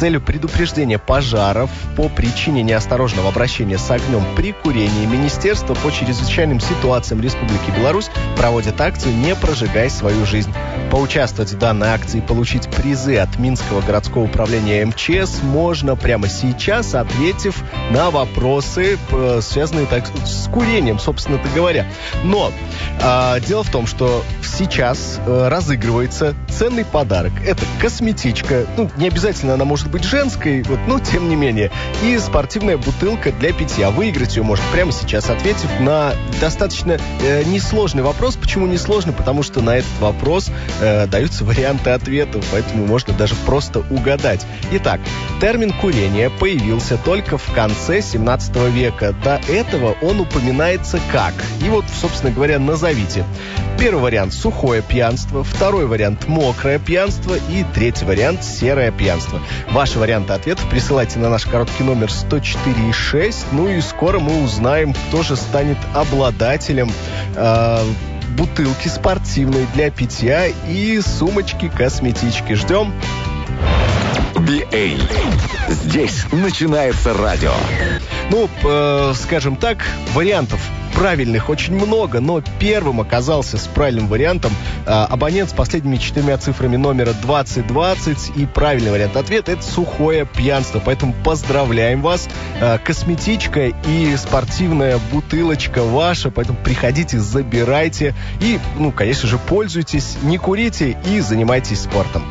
целью предупреждения пожаров по причине неосторожного обращения с огнем при курении Министерство по чрезвычайным ситуациям Республики Беларусь проводит акцию «Не прожигай свою жизнь». Поучаствовать в данной акции и получить призы от Минского городского управления МЧС можно прямо сейчас, ответив на вопросы, э, связанные так, с курением, собственно-то говоря. Но э, дело в том, что сейчас э, разыгрывается ценный подарок. Это косметичка. Ну, не обязательно она может быть женской, вот, но тем не менее. И спортивная бутылка для питья. Выиграть ее может прямо сейчас, ответив на достаточно э, несложный вопрос. Почему несложный? Потому что на этот вопрос э, даются варианты ответов, поэтому можно даже просто угадать. Итак, термин курения появился только в конце 17 века. До этого он упоминается как? И вот, собственно говоря, назовите. Первый вариант – сухое пьянство, второй вариант – мокрое пьянство и третий вариант – серое пьянство. Ваши варианты ответов присылайте на наш короткий номер 104,6. Ну и скоро мы узнаем, кто же станет обладателем э, бутылки спортивной для питья и сумочки-косметички. Ждем. BA. Здесь начинается радио. Ну, э, скажем так, вариантов правильных очень много, но первым оказался с правильным вариантом э, абонент с последними четырьмя цифрами номера 2020. И правильный вариант ответа это сухое пьянство. Поэтому поздравляем вас. Э, косметичка и спортивная бутылочка ваша. Поэтому приходите, забирайте. И, ну, конечно же, пользуйтесь, не курите и занимайтесь спортом.